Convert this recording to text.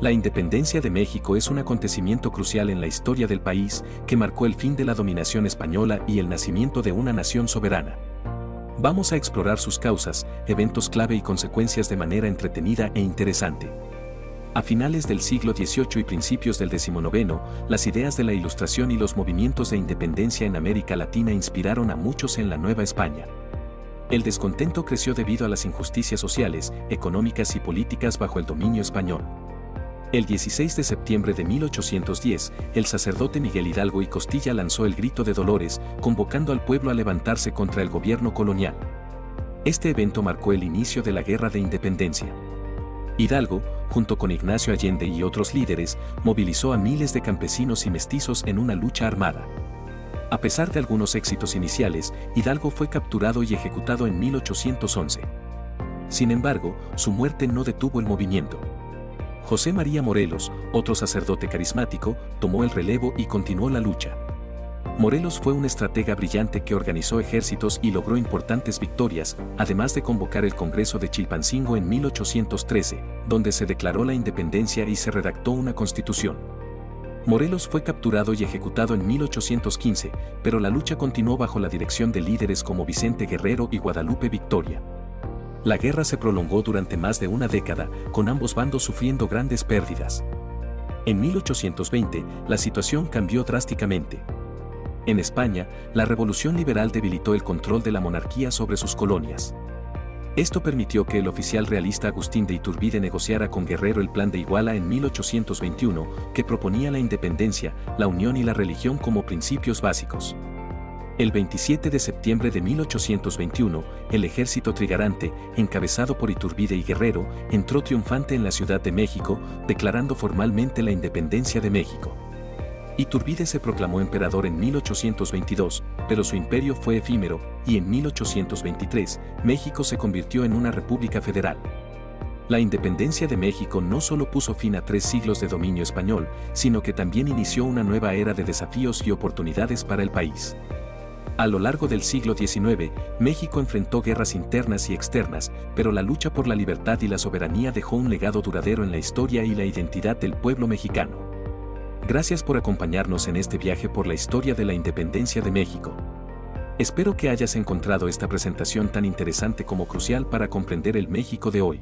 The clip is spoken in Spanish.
La independencia de México es un acontecimiento crucial en la historia del país que marcó el fin de la dominación española y el nacimiento de una nación soberana. Vamos a explorar sus causas, eventos clave y consecuencias de manera entretenida e interesante. A finales del siglo XVIII y principios del XIX, las ideas de la Ilustración y los movimientos de independencia en América Latina inspiraron a muchos en la Nueva España. El descontento creció debido a las injusticias sociales, económicas y políticas bajo el dominio español. El 16 de septiembre de 1810, el sacerdote Miguel Hidalgo y Costilla lanzó el grito de Dolores, convocando al pueblo a levantarse contra el gobierno colonial. Este evento marcó el inicio de la Guerra de Independencia. Hidalgo, junto con Ignacio Allende y otros líderes, movilizó a miles de campesinos y mestizos en una lucha armada. A pesar de algunos éxitos iniciales, Hidalgo fue capturado y ejecutado en 1811. Sin embargo, su muerte no detuvo el movimiento. José María Morelos, otro sacerdote carismático, tomó el relevo y continuó la lucha. Morelos fue un estratega brillante que organizó ejércitos y logró importantes victorias, además de convocar el Congreso de Chilpancingo en 1813, donde se declaró la independencia y se redactó una constitución. Morelos fue capturado y ejecutado en 1815, pero la lucha continuó bajo la dirección de líderes como Vicente Guerrero y Guadalupe Victoria. La guerra se prolongó durante más de una década, con ambos bandos sufriendo grandes pérdidas. En 1820, la situación cambió drásticamente. En España, la revolución liberal debilitó el control de la monarquía sobre sus colonias. Esto permitió que el oficial realista Agustín de Iturbide negociara con Guerrero el Plan de Iguala en 1821, que proponía la independencia, la unión y la religión como principios básicos. El 27 de septiembre de 1821, el ejército trigarante, encabezado por Iturbide y Guerrero, entró triunfante en la Ciudad de México, declarando formalmente la independencia de México. Iturbide se proclamó emperador en 1822, pero su imperio fue efímero, y en 1823, México se convirtió en una república federal. La independencia de México no solo puso fin a tres siglos de dominio español, sino que también inició una nueva era de desafíos y oportunidades para el país. A lo largo del siglo XIX, México enfrentó guerras internas y externas, pero la lucha por la libertad y la soberanía dejó un legado duradero en la historia y la identidad del pueblo mexicano. Gracias por acompañarnos en este viaje por la historia de la independencia de México. Espero que hayas encontrado esta presentación tan interesante como crucial para comprender el México de hoy.